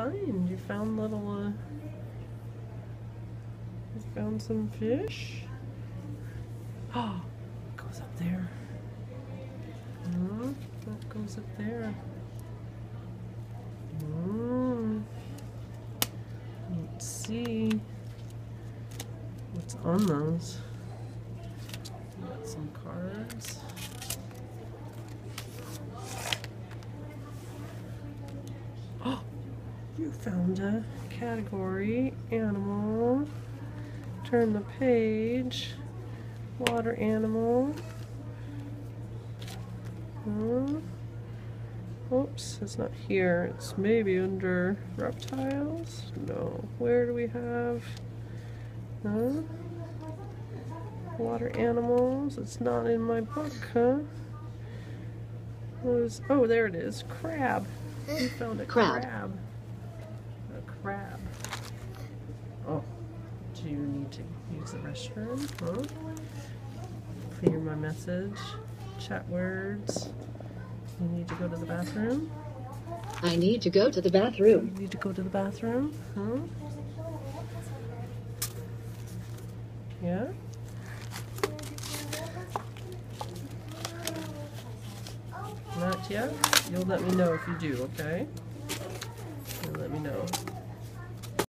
find? You found little, uh, you found some fish? Oh, goes up there. Hmm, that goes up there? Hmm. Let's see what's on those. Got some cards. Oh, you found a category animal. Turn the page. Water animal. Hmm. Oops, it's not here. It's maybe under reptiles. No. Where do we have? Huh? Water animals. It's not in my book, huh? Oh, there it is. Crab. You found a Crab. crab. A crab. Oh, do you need to use the restroom? Huh? Clear my message. Chat words. You need to go to the bathroom. I need to go to the bathroom. You need to go to the bathroom. Huh? Yeah? Not yet? You'll let me know if you do, okay?